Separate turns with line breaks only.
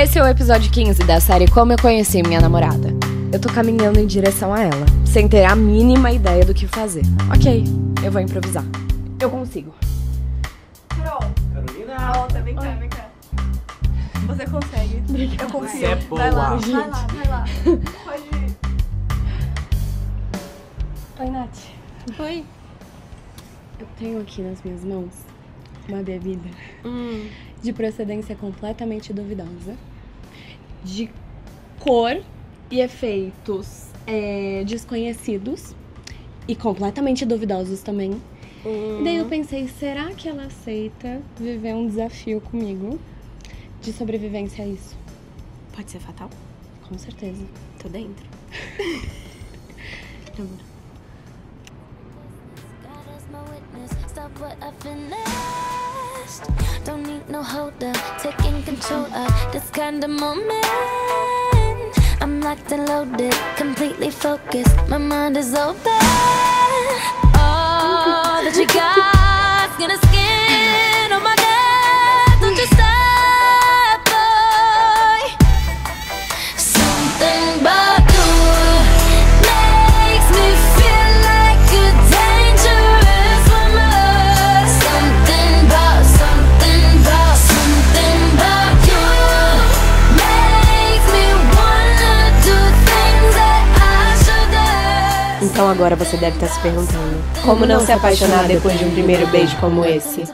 Esse é o episódio 15 da série Como Eu Conheci Minha Namorada. Eu tô caminhando em direção a ela, sem ter a mínima ideia do que fazer. Ok, eu vou improvisar. Eu consigo.
Carol,
Carolina!
volta, vem cá, vem cá. Você consegue. Eu confio.
Você é
Vai lá,
boa.
vai lá, vai lá. Pode ir.
Oi, Nath. Oi. Eu tenho aqui nas minhas mãos uma bebida de procedência completamente duvidosa, de cor e efeitos é, desconhecidos e completamente duvidosos também. E daí eu pensei, será que ela aceita viver um desafio comigo de sobrevivência a isso?
Pode ser fatal?
Com certeza.
Tô dentro.
God what I finished. Don't need no holder, taking control of this kind of moment. I'm locked and loaded, completely focused. My mind is open. All that you got's
Então agora você deve estar se perguntando: como não se apaixonar depois de um primeiro beijo como esse?